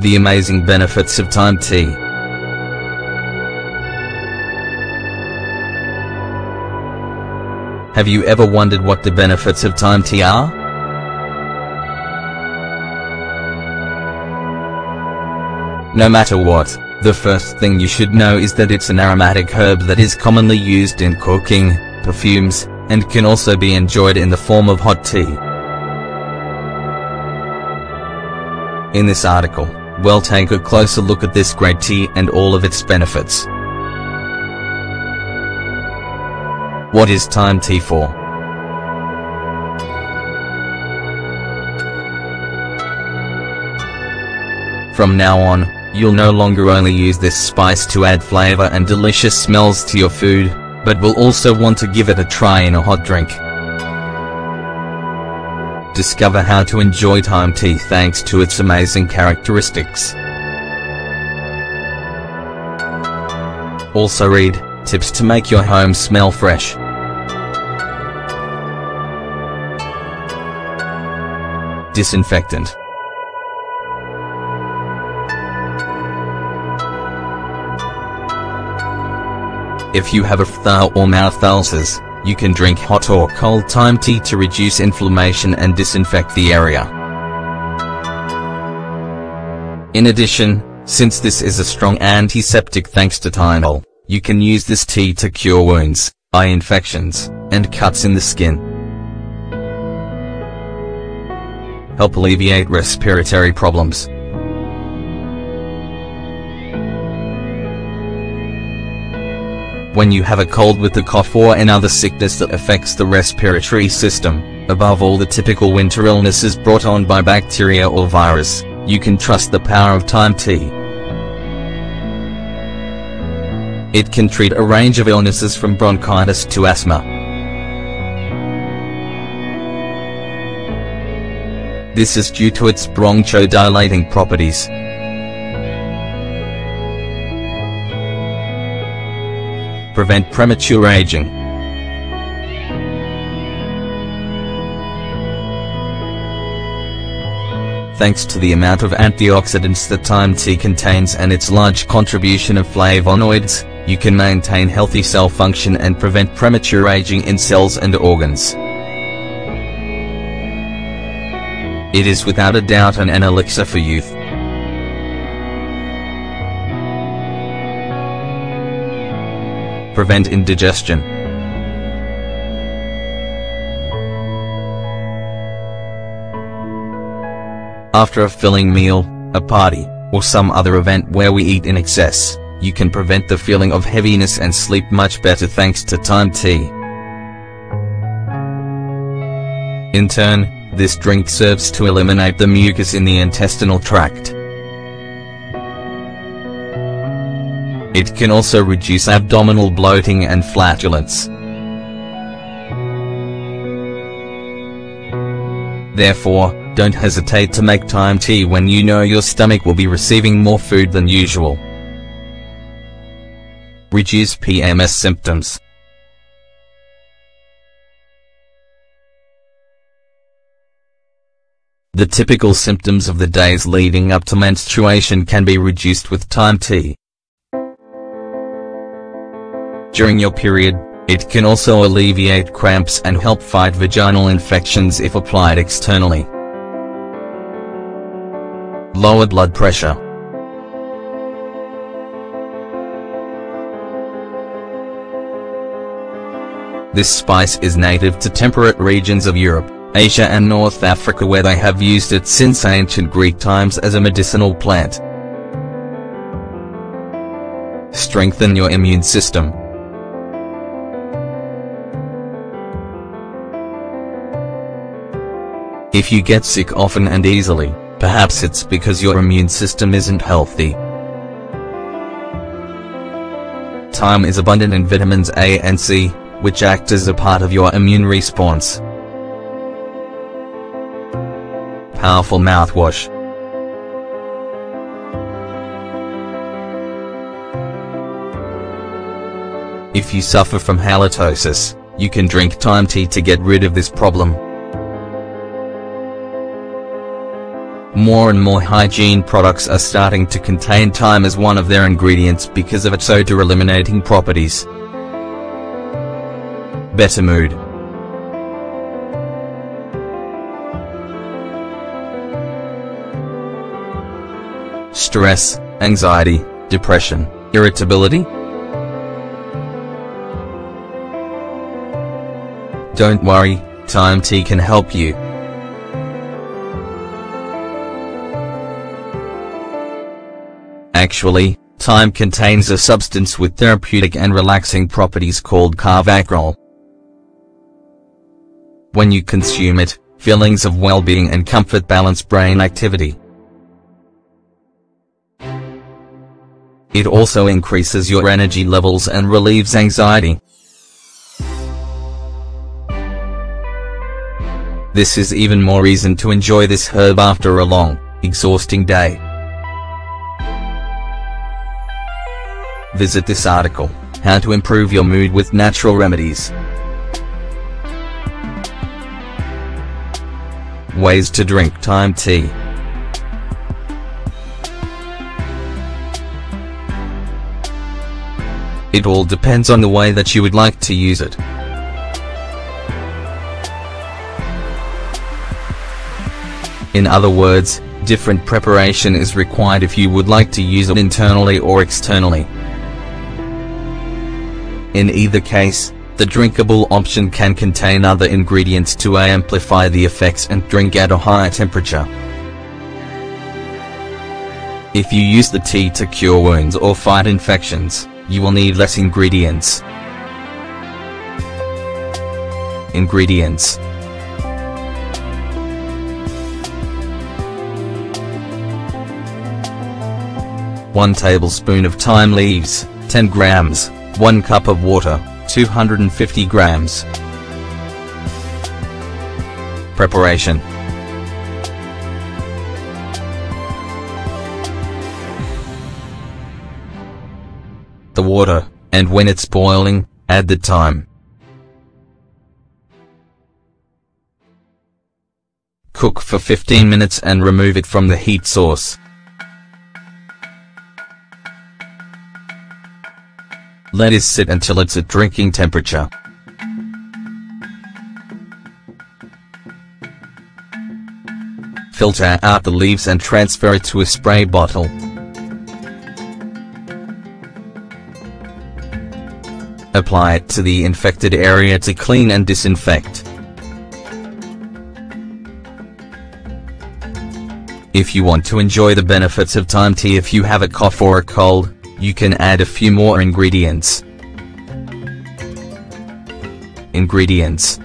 The amazing benefits of thyme tea. Have you ever wondered what the benefits of thyme tea are? No matter what, the first thing you should know is that it's an aromatic herb that is commonly used in cooking, perfumes, and can also be enjoyed in the form of hot tea. In this article, we'll take a closer look at this great tea and all of its benefits. What is thyme tea for? From now on, you'll no longer only use this spice to add flavor and delicious smells to your food, but will also want to give it a try in a hot drink. Discover how to enjoy thyme tea thanks to its amazing characteristics. Also read, tips to make your home smell fresh. Disinfectant If you have a flu or mouth ulcers, you can drink hot or cold thyme tea to reduce inflammation and disinfect the area. In addition, since this is a strong antiseptic thanks to thymol, you can use this tea to cure wounds, eye infections, and cuts in the skin. Help alleviate respiratory problems. When you have a cold with a cough or another sickness that affects the respiratory system, above all the typical winter illnesses brought on by bacteria or virus, you can trust the power of thyme tea. It can treat a range of illnesses from bronchitis to asthma. This is due to its bronchodilating properties. Prevent premature aging. Thanks to the amount of antioxidants that thyme tea contains and its large contribution of flavonoids, you can maintain healthy cell function and prevent premature aging in cells and organs. It is without a doubt an elixir for youth. Prevent indigestion. After a filling meal, a party, or some other event where we eat in excess, you can prevent the feeling of heaviness and sleep much better thanks to thyme tea. In turn, this drink serves to eliminate the mucus in the intestinal tract. It can also reduce abdominal bloating and flatulence. Therefore, don't hesitate to make thyme tea when you know your stomach will be receiving more food than usual. Reduce PMS symptoms. The typical symptoms of the days leading up to menstruation can be reduced with thyme tea. During your period, it can also alleviate cramps and help fight vaginal infections if applied externally. Lower blood pressure. This spice is native to temperate regions of Europe, Asia and North Africa where they have used it since ancient Greek times as a medicinal plant. Strengthen your immune system. If you get sick often and easily, perhaps it's because your immune system isn't healthy. Thyme is abundant in vitamins A and C, which act as a part of your immune response. Powerful mouthwash. If you suffer from halitosis, you can drink thyme tea to get rid of this problem. More and more hygiene products are starting to contain thyme as one of their ingredients because of its odor-eliminating properties. Better mood. Stress, anxiety, depression, irritability? Don't worry, Thyme Tea can help you. Actually, thyme contains a substance with therapeutic and relaxing properties called carvacrol. When you consume it, feelings of well-being and comfort balance brain activity. It also increases your energy levels and relieves anxiety. This is even more reason to enjoy this herb after a long, exhausting day. Visit this article, How to Improve Your Mood with Natural Remedies. Ways to drink thyme tea. It all depends on the way that you would like to use it. In other words, different preparation is required if you would like to use it internally or externally. In either case, the drinkable option can contain other ingredients to amplify the effects and drink at a higher temperature. If you use the tea to cure wounds or fight infections, you will need less ingredients. Ingredients 1 tablespoon of thyme leaves, 10 grams, 1 cup of water, 250 grams. Preparation The water, and when it's boiling, add the thyme. Cook for 15 minutes and remove it from the heat source. Let it sit until it's at drinking temperature. Filter out the leaves and transfer it to a spray bottle. Apply it to the infected area to clean and disinfect. If you want to enjoy the benefits of thyme tea if you have a cough or a cold, you can add a few more ingredients. Ingredients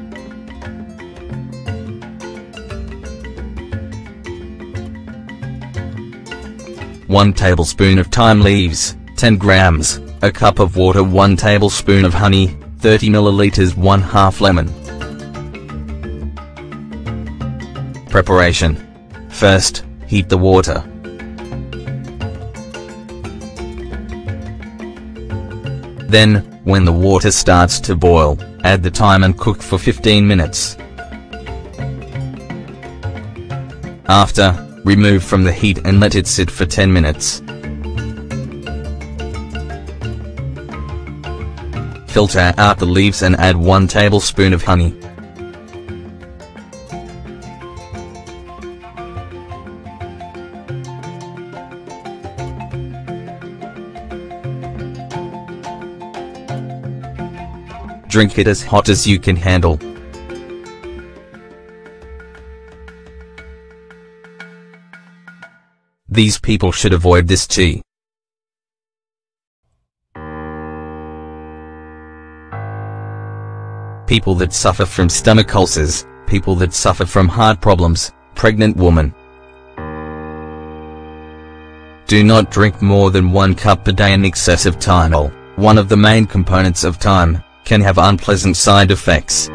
One tablespoon of thyme leaves, 10 grams, a cup of water 1 tablespoon of honey, 30 milliliters 1 half lemon. Preparation. First, heat the water. Then, when the water starts to boil, add the thyme and cook for 15 minutes. After, remove from the heat and let it sit for 10 minutes. Filter out the leaves and add 1 tablespoon of honey. Drink it as hot as you can handle. These people should avoid this tea. People that suffer from stomach ulcers, people that suffer from heart problems, pregnant woman. Do not drink more than one cup per day in excess of thymol, one of the main components of thyme, can have unpleasant side effects.